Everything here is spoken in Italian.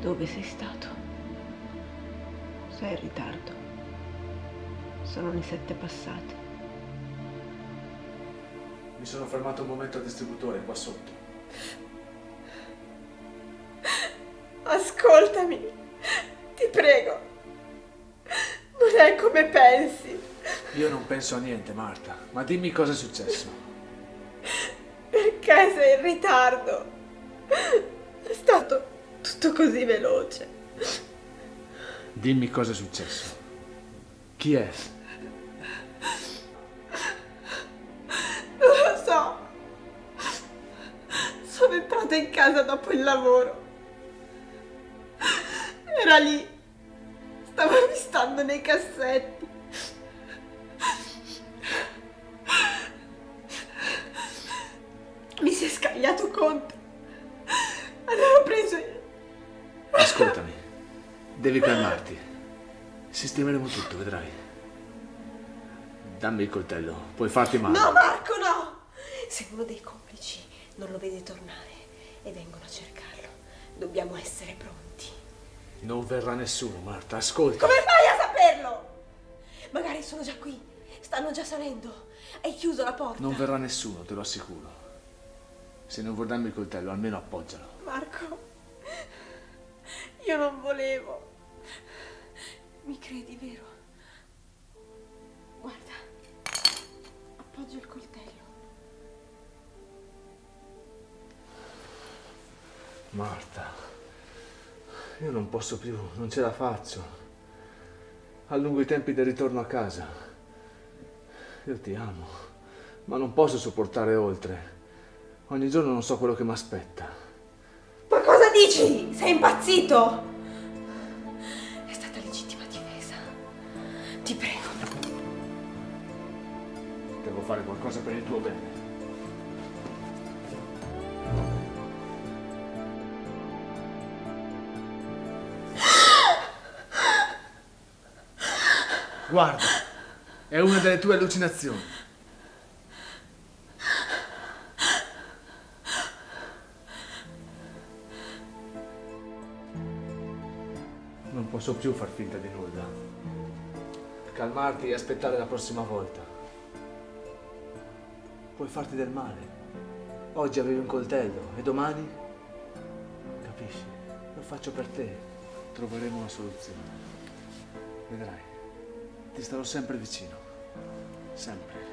Dove sei stato? Sei in ritardo. Sono le sette passate. Mi sono fermato un momento al distributore qua sotto. Ascoltami, ti prego. Non è come pensi. Io non penso a niente, Marta, ma dimmi cosa è successo. Perché sei in ritardo? È stato tutto così veloce. Dimmi cosa è successo. Chi è? Non lo so. Sono entrata in casa dopo il lavoro. Era lì. Stava avvistando nei cassetti. Mi si è scagliato contro. Ho preso il... Ascoltami, devi calmarti. Sistemeremo tutto, vedrai. Dammi il coltello, puoi farti male. No, Marco, no! Se uno dei complici non lo vede tornare e vengono a cercarlo, dobbiamo essere pronti. Non verrà nessuno, Marta, ascolta. Come fai a saperlo? Magari sono già qui, stanno già salendo. Hai chiuso la porta. Non verrà nessuno, te lo assicuro. Se non vuoi darmi il coltello, almeno appoggialo. Marco, io non volevo. Mi credi, vero? Guarda, appoggio il coltello. Marta, io non posso più, non ce la faccio. Allungo i tempi del ritorno a casa. Io ti amo, ma non posso sopportare oltre. Ogni giorno non so quello che mi aspetta. Dici? Sei impazzito? È stata legittima difesa. Ti prego. Devo fare qualcosa per il tuo bene. Guarda, è una delle tue allucinazioni. Non posso più far finta di nulla. Calmarti e aspettare la prossima volta. Puoi farti del male. Oggi avevi un coltello e domani? Capisci? Lo faccio per te. Troveremo una soluzione. Vedrai. Ti starò sempre vicino. Sempre.